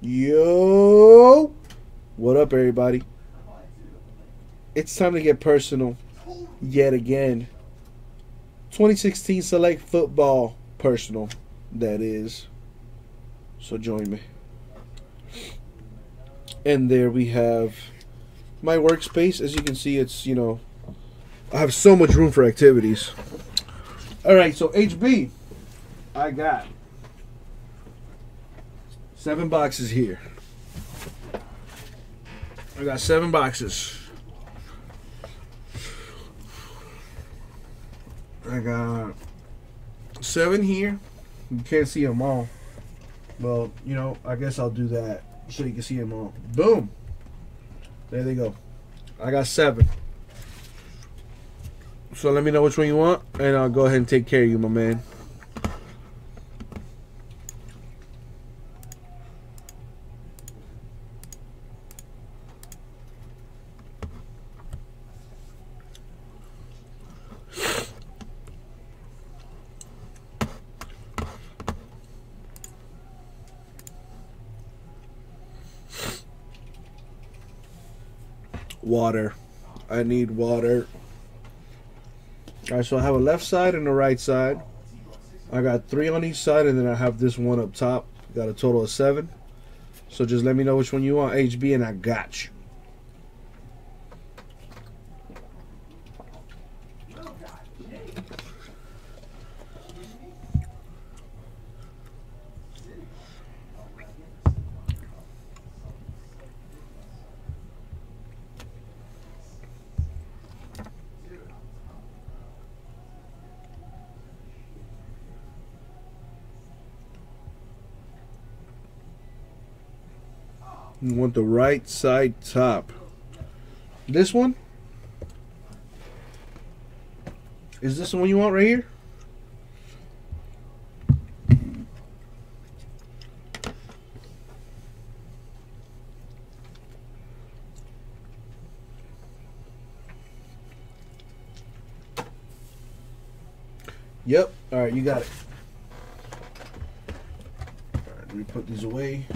Yo! What up, everybody? It's time to get personal yet again. 2016 Select Football Personal, that is. So join me. And there we have my workspace. As you can see, it's, you know, I have so much room for activities. All right, so HB, I got seven boxes here. I got seven boxes. I got seven here. You can't see them all. Well, you know, I guess I'll do that so you can see them all. Boom. There they go. I got seven. So let me know which one you want, and I'll go ahead and take care of you, my man. Water. I need water. Alright, so I have a left side and a right side. I got three on each side, and then I have this one up top. Got a total of seven. So just let me know which one you want, HB, and I got you. You want the right side top. This one? Is this the one you want right here? Yep. All right, you got it. All right, let me put these away.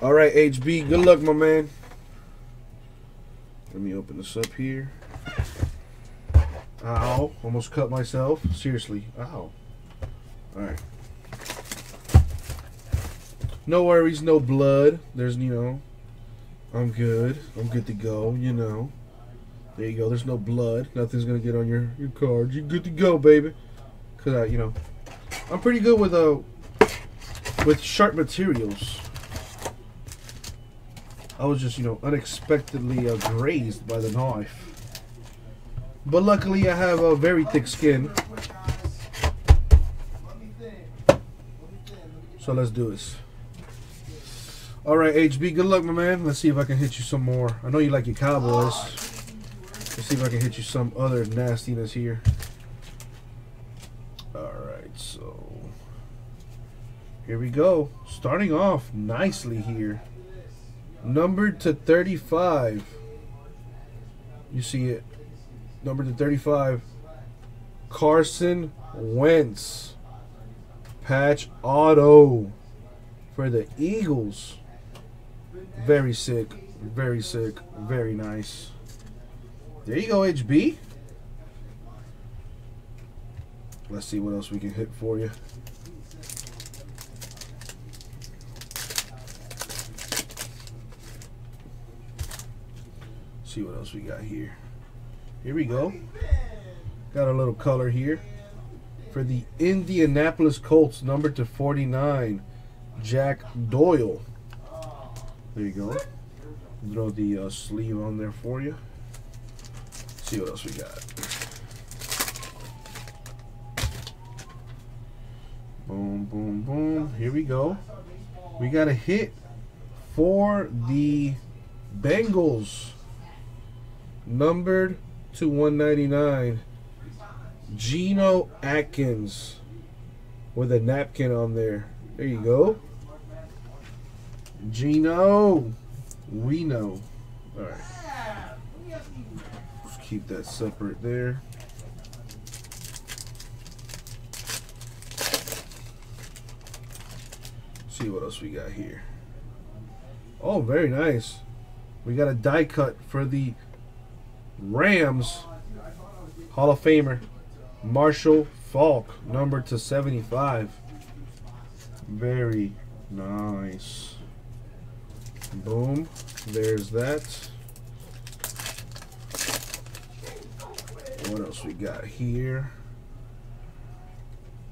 All right, HB. Good luck, my man. Let me open this up here. Ow. Almost cut myself. Seriously. Ow. All right. No worries. No blood. There's, you know, I'm good. I'm good to go, you know. There you go. There's no blood. Nothing's going to get on your, your card. You're good to go, baby. Because, uh, you know, I'm pretty good with, uh, with sharp materials. I was just, you know, unexpectedly uh, grazed by the knife. But luckily, I have a very thick skin. So let's do this. All right, HB, good luck, my man. Let's see if I can hit you some more. I know you like your Cowboys. Let's see if I can hit you some other nastiness here. All right, so here we go. Starting off nicely here numbered to 35. You see it. Numbered to 35. Carson Wentz. Patch auto for the Eagles. Very sick. Very sick. Very nice. There you go, HB. Let's see what else we can hit for you. See what else we got here. Here we go. Got a little color here. For the Indianapolis Colts, number to 49, Jack Doyle. There you go. Throw the uh, sleeve on there for you. See what else we got. Boom, boom, boom. Here we go. We got a hit for the Bengals numbered to 199. Geno Atkins with a napkin on there. There you go. Geno. We know. All right. Let's keep that separate there. see what else we got here. Oh, very nice. We got a die cut for the Rams Hall of Famer Marshall Faulk, number to 75. Very nice. Boom. There's that. What else we got here?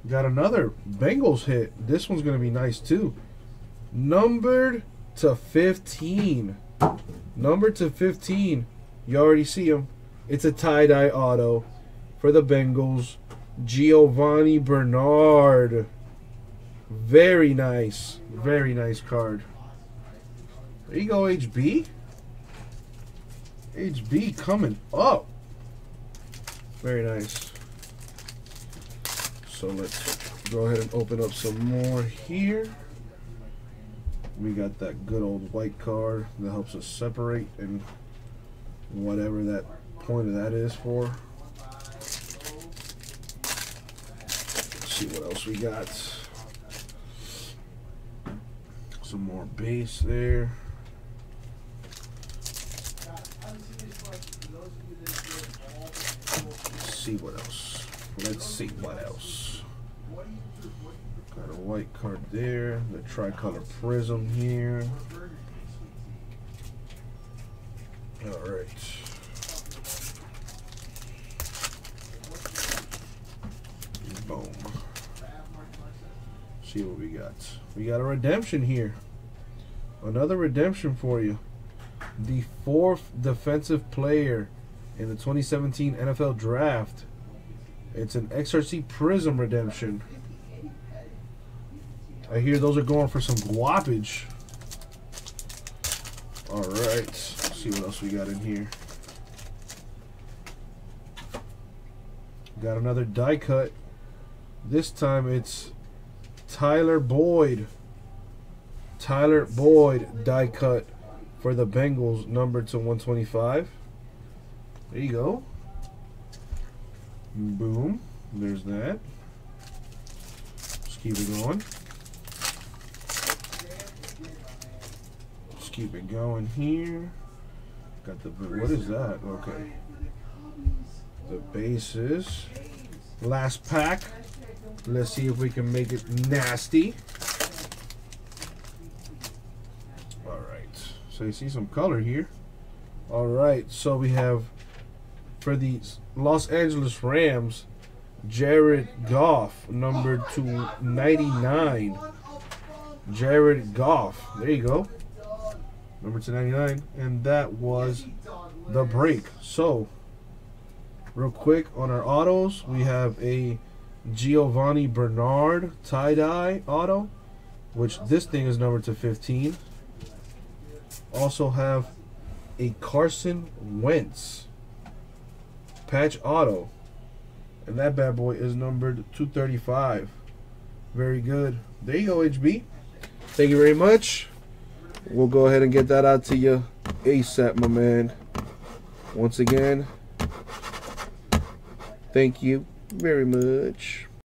Got another Bengals hit. This one's going to be nice too. Numbered to 15. Number to 15. You already see him. It's a tie-dye auto for the Bengals. Giovani Bernard. Very nice. Very nice card. There you go, HB. HB coming up. Very nice. So let's go ahead and open up some more here. We got that good old white card that helps us separate and whatever that point of that is for. Let's see what else we got. Some more base there. Let's see what else. Let's see what else. Got a white card there. The tricolor prism here. All right. Boom. See what we got. We got a redemption here. Another redemption for you. The fourth defensive player in the 2017 NFL Draft. It's an XRC Prism redemption. I hear those are going for some guapage. Alright, see what else we got in here. Got another die cut. This time it's Tyler Boyd. Tyler Boyd die cut for the Bengals, numbered to 125. There you go. Boom. There's that. Let's keep it going. Let's keep it going here. Got the what is that? Okay. The bases. Last pack. Let's see if we can make it nasty. Alright. So you see some color here. Alright, so we have for the Los Angeles Rams, Jared Goff, number to 99. Jared Goff. There you go. Number to 99. And that was the break. So, real quick on our autos, we have a Giovani Bernard tie-dye auto, which this thing is numbered to 15. Also have a Carson Wentz patch auto. And that bad boy is numbered 235. Very good. There you go, HB. Thank you very much. We'll go ahead and get that out to you ASAP, my man. Once again, thank you very much.